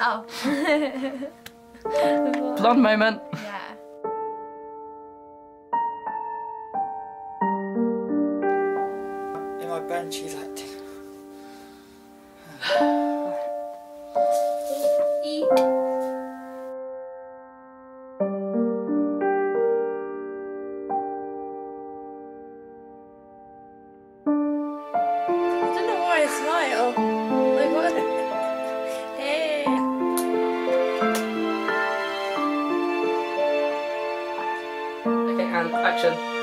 Oh. Blonde moment. yeah. In my band, she's like. I don't know why I smile. Like what? Okay, and action.